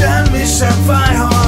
Deixa-me fire.